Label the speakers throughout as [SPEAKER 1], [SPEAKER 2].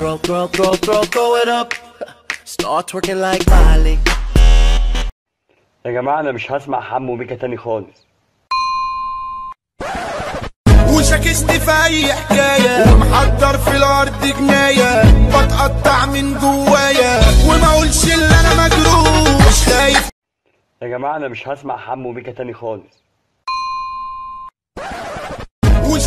[SPEAKER 1] Throw, throw, throw, throw, throw it up. Start twerking like Miley.
[SPEAKER 2] يا جماعة أنا مش هسمع حمو بيكا تاني خالص.
[SPEAKER 3] وشاكست في اي حكاية. ومحضر في الأرض جناية. بتقطع من جوايا. وما أقولش اللي أنا مجروح. مش خايف.
[SPEAKER 2] يا جماعة أنا مش هسمع حمو بيكا تاني خالص.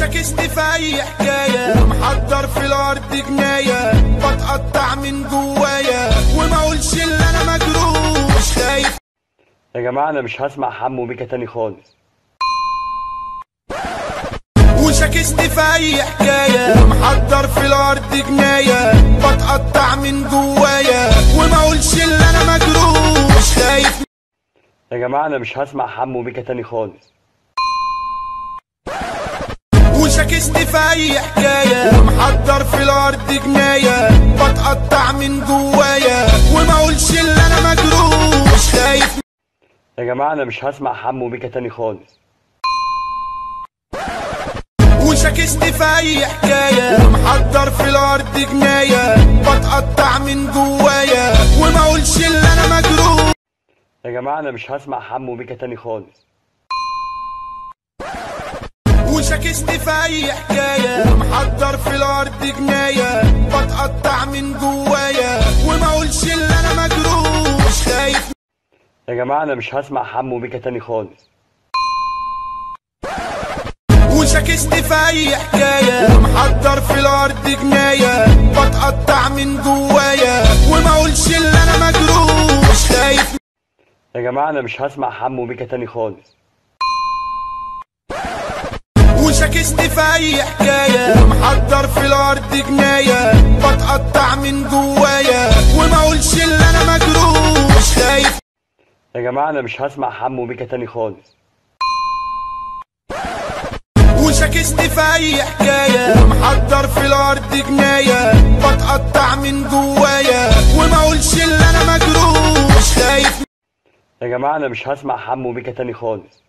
[SPEAKER 3] وشاكست في اي حكاية ومحضر في الأرض جناية بتقطع من جوايا وما اقولش اللي أنا مجروح مش خايف.
[SPEAKER 2] يا جماعة أنا مش هسمع حمو بيكا تاني خالص.
[SPEAKER 3] وشاكست في اي حكاية ومحضر في الأرض جناية بتقطع من جوايا وما اقولش اللي أنا مجروح مش خايف.
[SPEAKER 2] يا جماعة أنا مش هسمع حمو بيكا تاني خالص.
[SPEAKER 3] وشاكست في اي حكاية. ومحضر في الأرض جناية. بتقطع من جوايا. وما أقولش اللي أنا مجروح. مش خايف.
[SPEAKER 2] يا جماعة أنا مش هسمع حمو بيكا تاني خالص.
[SPEAKER 3] وشاكست في اي حكاية. ومحضر في الأرض جناية. بتقطع من جوايا. وما أقولش اللي أنا مجروح.
[SPEAKER 2] يا جماعة أنا مش هسمع حمو بيكا تاني خالص.
[SPEAKER 3] وشاكست في اي حكاية ومحضر في الأرض جناية بتقطع من جوايا وما أقولش اللي أنا مجروح مش خايف.
[SPEAKER 2] يا جماعة أنا مش هسمع حمو بيكا تاني خالص.
[SPEAKER 3] وشاكست في اي حكاية ومحضر في الأرض جناية بتقطع من جوايا وما أقولش اللي أنا مجروح مش خايف.
[SPEAKER 2] يا جماعة أنا مش هسمع حمو بيكا تاني خالص.
[SPEAKER 3] وشاكست في أي حكاية. ومحضر في الأرض جناية. بتقطع من جوايا. وما أقولش اللي أنا مجروح. مش خايف.
[SPEAKER 2] يا جماعة أنا مش هسمع حمو بيكا تاني خالص.
[SPEAKER 3] وشاكست في أي حكاية. ومحضر في الأرض جناية. بتقطع من جوايا. وما أقولش اللي أنا مجروح. مش خايف.
[SPEAKER 2] يا جماعة أنا مش هسمع حمو بيكا تاني خالص.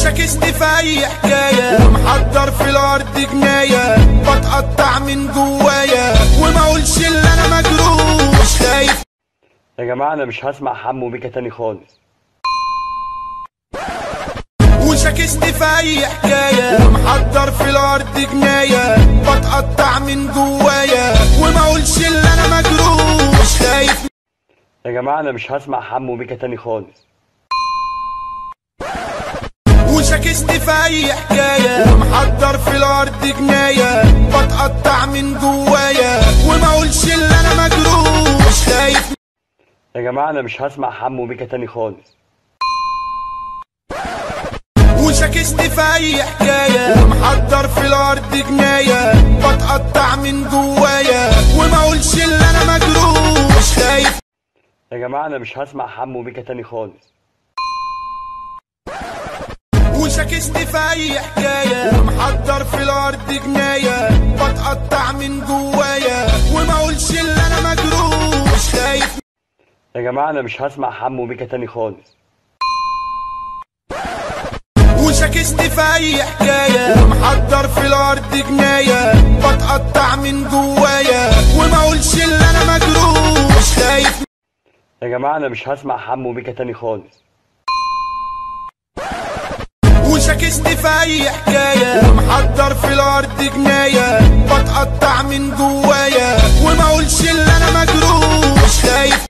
[SPEAKER 3] في اي حكاية. ومحضر في الأرض جناية. بتقطع من جوايا. وما أقولش اللي أنا مجروح. مش خايف.
[SPEAKER 2] يا جماعة أنا مش هسمع حمو بيكا تاني خالص.
[SPEAKER 3] وشاكست في اي حكاية. ومحضر في الأرض جناية. بتقطع من جوايا. وما أقولش اللي أنا مجروح. مش خايف.
[SPEAKER 2] يا جماعة أنا مش هسمع حمو بيكا تاني خالص.
[SPEAKER 3] وشاكست في اي حكاية. ومحضر في الأرض جناية. بتقطع من جوايا. وما أقولش اللي أنا مجروح. مش خايف.
[SPEAKER 2] يا جماعة أنا مش هسمع حمو بيكا تاني خالص.
[SPEAKER 3] وشاكست في اي حكاية. ومحضر في الأرض جناية. بتقطع من جوايا. وما أقولش اللي أنا مجروح. مش خايف.
[SPEAKER 2] يا جماعة أنا مش هسمع حمو بيكا تاني خالص.
[SPEAKER 3] في اي حكاية ومحضر في الأرض جناية بتقطع من جوايا وما أقولش اللي أنا مجروح مش خايف.
[SPEAKER 2] يا جماعة أنا مش هسمع حمو بيكا تاني خالص.
[SPEAKER 3] وشاكست في اي حكاية ومحضر في الأرض جناية بتقطع من جوايا وما أقولش اللي أنا مجروح مش خايف.
[SPEAKER 2] يا جماعة أنا مش هسمع حمو بيكا تاني خالص.
[SPEAKER 3] في اي حكاية محضر في الأرض جناية. بتقطع من جوايا. وما أقولش اللي أنا مجروح. مش خايف.